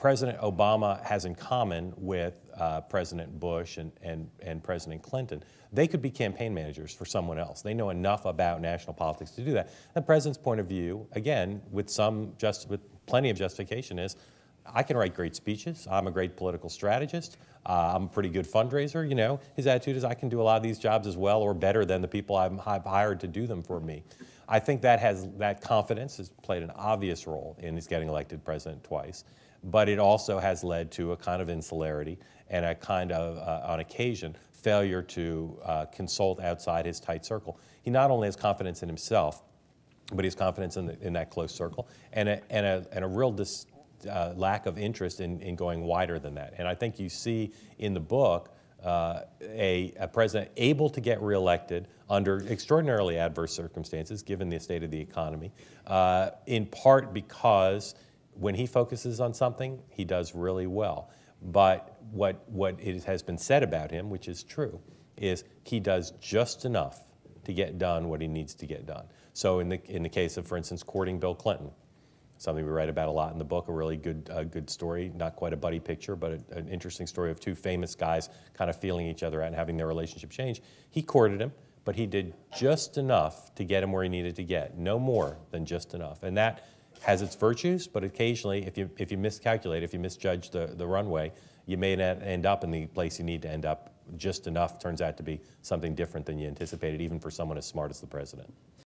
President Obama has in common with uh, President Bush and, and, and President Clinton, they could be campaign managers for someone else. They know enough about national politics to do that. The president's point of view, again, with some just with plenty of justification, is I can write great speeches. I'm a great political strategist. Uh, I'm a pretty good fundraiser. You know, his attitude is I can do a lot of these jobs as well or better than the people I'm, I've hired to do them for me. I think that has that confidence has played an obvious role in his getting elected president twice, but it also has led to a kind of insularity and a kind of, uh, on occasion, failure to uh, consult outside his tight circle. He not only has confidence in himself, but he has confidence in, the, in that close circle and a, and a, and a real dis, uh, lack of interest in, in going wider than that. And I think you see in the book uh, a, a, president able to get reelected under extraordinarily adverse circumstances, given the state of the economy, uh, in part because when he focuses on something, he does really well. But what, what it has been said about him, which is true, is he does just enough to get done what he needs to get done. So in the, in the case of, for instance, courting Bill Clinton, something we write about a lot in the book, a really good, uh, good story, not quite a buddy picture, but a, an interesting story of two famous guys kind of feeling each other out and having their relationship change. He courted him, but he did just enough to get him where he needed to get, no more than just enough. And that has its virtues, but occasionally, if you, if you miscalculate, if you misjudge the, the runway, you may not end up in the place you need to end up. Just enough turns out to be something different than you anticipated, even for someone as smart as the president.